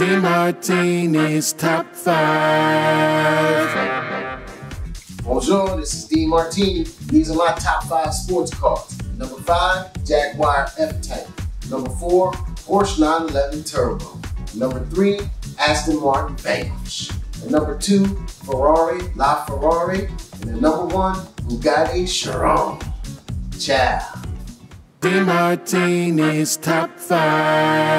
Dean Martini's top five. Bonjour, this is Dean Martini. These are my top five sports cars. Number five, Jaguar F-Type. Number four, Porsche 911 Turbo. Number three, Aston Martin Vanquish. And number two, Ferrari La Ferrari. And the number one, Bugatti Chiron. Ciao. Dean Martini's top five.